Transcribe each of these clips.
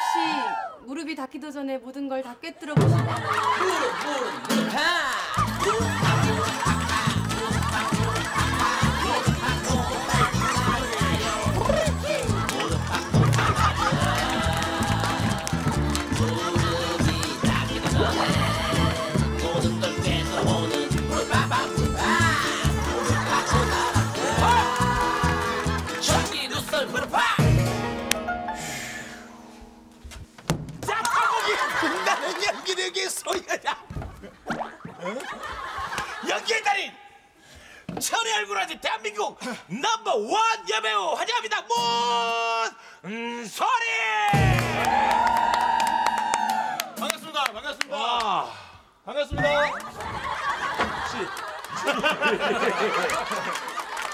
혹시 무릎이 닿기도 전에 모든 걸 다 꿰뚫어 보시나요? 자, 소유자. 연기의 달인 천의 얼굴하지 대한민국 넘버 원 여배우 환영합니다 문소리. 반갑습니다. 반갑습니다. 와, 반갑습니다.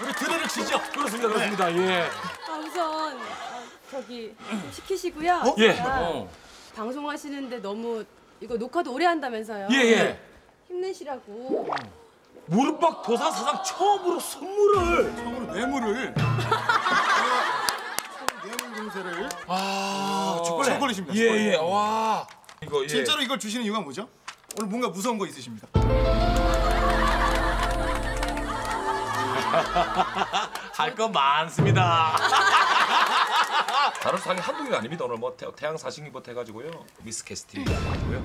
우리 드레를 치죠? 그렇습니다, 그렇습니다. 예, 아, 우선 아, 저기 좀 시키시고요. 예. 제가 어. 방송하시는데 너무 이거 녹화도 오래 한다면서요. 예, 예. 힘내시라고. 무릎박 도사 사상 처음으로 선물을. 처음으로 뇌물을. 뇌물 공세를. 아, 초콜릿. 초콜릿입니다, 예, 초콜릿. 예. 와. 이거 예. 진짜로 이걸 주시는 이유가 뭐죠? 오늘 뭔가 무서운 거 있으십니다. 할거 많습니다. 다른 상이 한두 개가 아닙니다. 오늘 뭐 태, 태양 사신기부터 해가지고요. 미스 캐스팅 하고요.